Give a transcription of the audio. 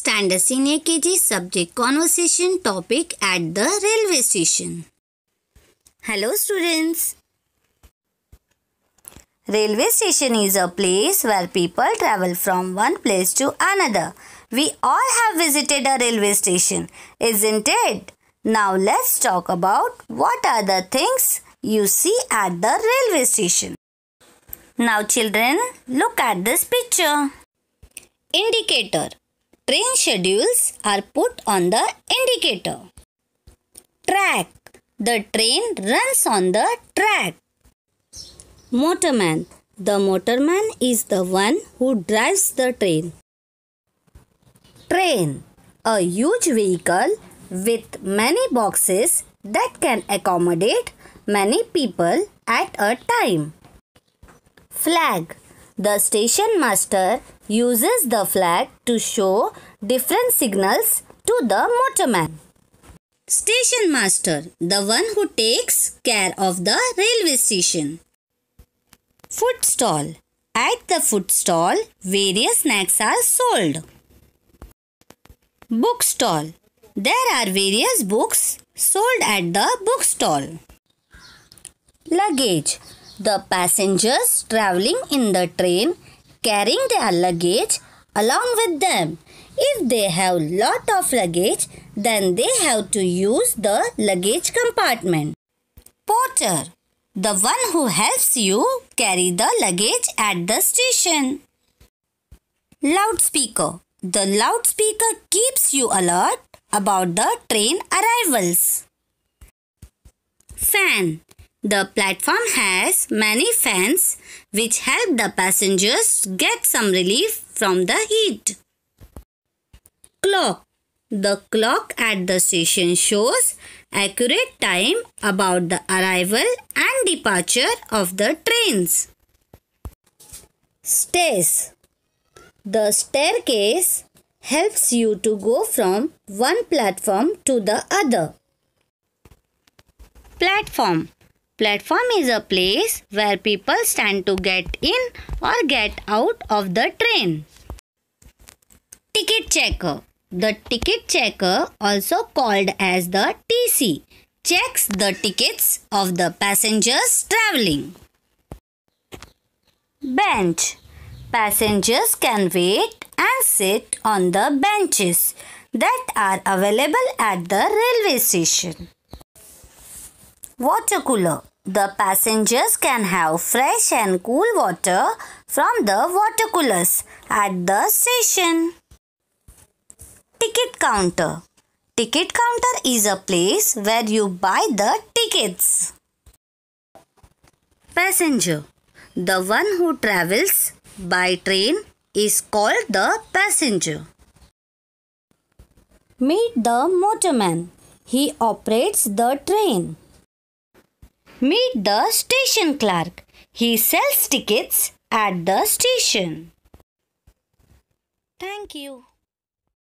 Standard Senior KG subject conversation topic at the railway station. Hello students. Railway station is a place where people travel from one place to another. We all have visited a railway station, isn't it? Now let's talk about what are the things you see at the railway station. Now children, look at this picture. Indicator. Train schedules are put on the indicator. Track. The train runs on the track. Motorman. The motorman is the one who drives the train. Train. A huge vehicle with many boxes that can accommodate many people at a time. Flag. The station master uses the flag to show different signals to the motorman. Station master, the one who takes care of the railway station. Food stall. At the food stall, various snacks are sold. Book stall. There are various books sold at the bookstall. Luggage. The passengers traveling in the train carrying their luggage along with them. If they have lot of luggage, then they have to use the luggage compartment. Porter, the one who helps you carry the luggage at the station. Loudspeaker, the loudspeaker keeps you alert about the train arrivals. Fan, the platform has many fans which help the passengers get some relief from the heat. Clock. The clock at the station shows accurate time about the arrival and departure of the trains. Stairs. The staircase helps you to go from one platform to the other. Platform Platform is a place where people stand to get in or get out of the train. Ticket checker. The ticket checker, also called as the TC, checks the tickets of the passengers traveling. Bench. Passengers can wait and sit on the benches that are available at the railway station. Water cooler. The passengers can have fresh and cool water from the water coolers at the station. Ticket counter. Ticket counter is a place where you buy the tickets. Passenger. The one who travels by train is called the passenger. Meet the motorman. He operates the train. Meet the station clerk. He sells tickets at the station. Thank you.